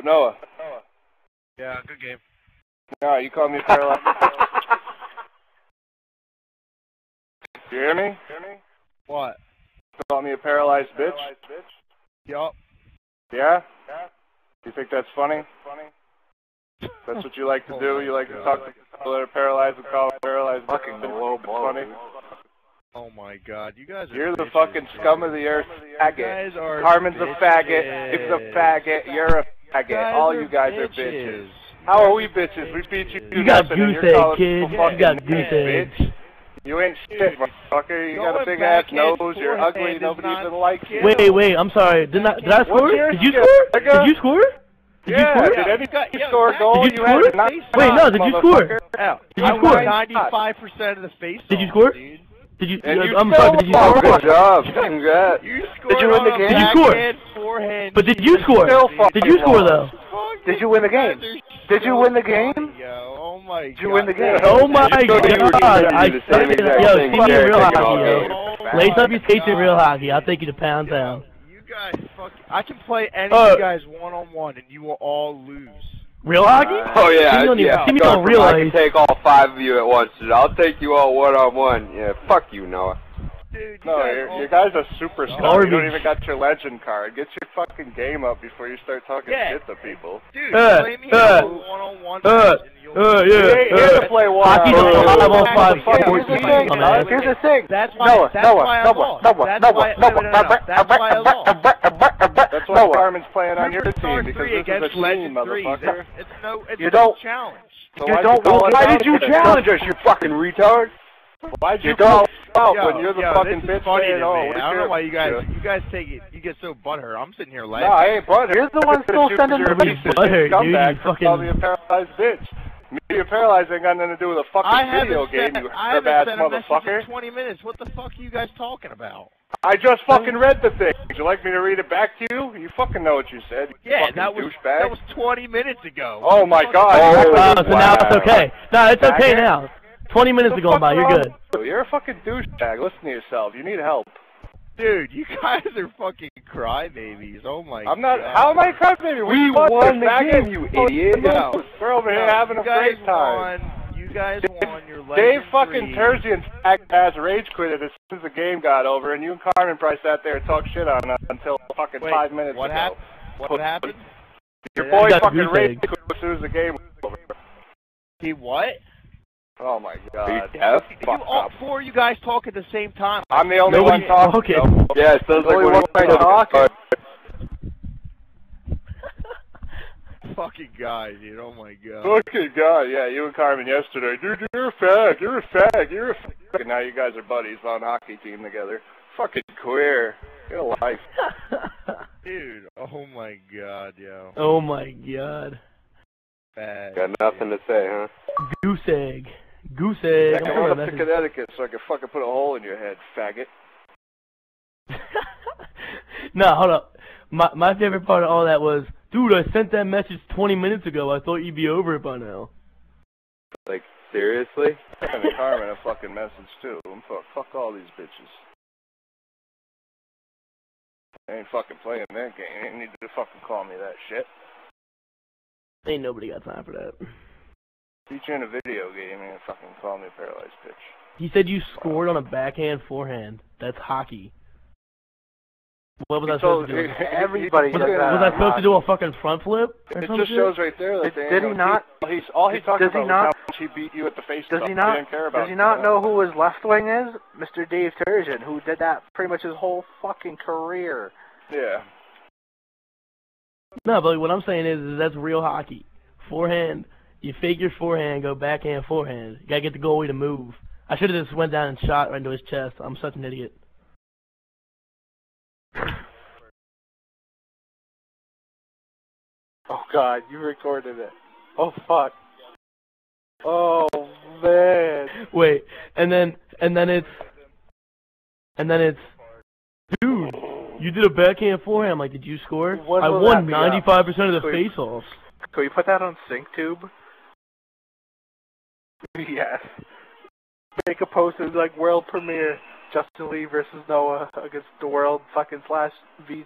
Noah. Noah. Yeah, good game. No, you called me a paralyzed. you hear me? What? Call me a paralyzed bitch? Yup. Yeah? Yeah. You think that's funny? Funny? That's what you like to oh do? You like to talk to people that are paralyzed and call them paralyzed? Fucking bitch? low It's blow. funny. Oh my god, you guys are You're the bitches, fucking dude. scum of the earth You faggot. guys are Carmen's a faggot. bitches. It's a faggot. You're a faggot. guys All you guys are bitches. bitches. How are we bitches? We beat you. You got goose you're egg, kid. You got fucking goose bitch. egg. You ain't shit, motherfucker. You got a big ass backhand, nose. You're ugly. is Nobody not even likes you. Wait, wait, I'm sorry. Did not did I score? What's your Did you score? Did you score? Did you yeah, score? did any got- you yeah, score a goal? Did you had score? a nice Wait, no, did you score? motherfucker. Ow. Did you I score? won 95% of the face Did you score? Dude. Did you? And you I'm still sorry. Did you lost. score? Good job. Congrats. You scored you win the a game? Did you score? Backhand, Forehand, But did you score? Still Did you score though? Did you win the game? Did you win the game? Yo, oh my Did you win the game? Oh my You told me you were god! I do the same suck. exact Yo, see me in real hockey, yo. Lace up your skates in real hockey. I'll take you to pound town. You guys fuck. I can play any Uh, of you guys one on one, and you will all lose. Real hockey? Oh yeah, See me on yeah. see me Going on from I can take all five of you at once. dude. I'll take you all one on one. Yeah, fuck you, Noah. Dude, you No, guys you're, you guys are superstar. Garbage. You don't even got your legend card. Get your fucking game up before you start talking Yeah. shit to people. Dude, Uh, play me uh, one on one. Uh, uh, You yeah. ain't here to Uh, play one. Hockey's on a one. five on five Fucking sport. here's the Come thing, on, guys. man. Here's the thing. That's why. Noah, that's Noah, why I Noah, lost. Noah, that's Noah, why, Noah, no, no, no, no. That's why I lost. That's why Noah. Carmen's playing on your Superstar team because three this is a against team, Legend three. motherfucker. It's no. It's You no don't- challenge. So You why'd don't. call us Why out did you then? challenge us? You fucking retard. Why'd you You call don't- us out Yo, when you're the yo, fucking bitch funny to "Oh, me. we I don't know why you guys. about You guys take it. You get so butthurt. I'm sitting here No. I ain't butthurt. You're the one still sending your the pieces, butthurt, you dude, scumbag you for fucking- calling me a paralyzed bitch. Me being paralyzed ain't got nothing to do with a fucking I haven't video game, sent, you I haven't herb-ass a message motherfucker. in 20 minutes. What the fuck are you guys talking about? I just fucking read the thing. Would you like me to read it back to you? You fucking know what you said, you Yeah, fucking that was douchebag. that was 20 minutes ago. Oh my god. Oh, Oh, so now it's okay. No, it's okay Faggot. now. Twenty minutes What have the by. You're good. you? You're a fucking douchebag. Listen to yourself. You need help. Dude, you guys are fucking crybabies. Oh my I'm not. God. How am I crybaby? We won, won the faggot. game, you idiot. No. We're over here No, having you a guys great time. Won. You guys won your legend Dave fucking three. Terzian ass rage quitted as soon as the game got over, and you and Carmen Price sat there and talked shit on us until fucking Wait, five minutes what ago. happened? What happened? Your You boy fucking rage quit as soon as the game was over. He what? Oh my Are you god. deaf? You Fuck all up. four of you guys talk at the same time. I'm the only Nobody's one talking. talking. though. Yeah, it sounds like Only when one you're talking. Fucking guy, dude. Oh my god. Fucking god, yeah, you and Carmen yesterday. Dude, you're a fag, you're a fag, you're a fag. And now you guys are buddies on hockey team together. Fucking queer. Get a life. Dude, oh my god, yo. oh my god. Bad. Got nothing to say, huh? Goose egg. Goose egg. Come coming up to. Connecticut so I can fucking put a hole in your head, faggot. no, hold up. My my favorite part of all that was, dude, I sent that message 20 minutes ago. I thought you'd be over it by now. Like, seriously? Sending Carmen a fucking message too. I'm fuck, fuck all these bitches. I ain't fucking playing that game. You ain't need to fucking call me that shit. Ain't nobody got time for that. Beat you in a video game and fucking call me a paralyzed bitch. He said you scored on a backhand forehand. That's hockey. What was I supposed to do? Everybody Was, does that was I supposed to do a fucking front flip or It some just shit? shows right there that Did- they did he no- not- He's all he did- talked does about he was not- how much he beat you at the face. Does he not? didn't care about Does he not that. know who his left wing is? Mr. Dave Turgeon, who did that pretty much his whole fucking career. Yeah. No, but what I'm saying is, is that's real hockey. Forehand, you fake your forehand, go backhand, forehand. You gotta get the goalie to move. I should have just went down and shot right into his chest. I'm such an idiot. Oh God, you recorded it. Oh fuck. Oh man. Wait, and then and then it's and then it's dude, you did a backhand forehand. I'm like, did you score? I won up? 95 percent of the face-offs. Can we put that on SyncTube? yes. Make a post as like world premiere. Justin Lee versus Noah against the world fucking slash V3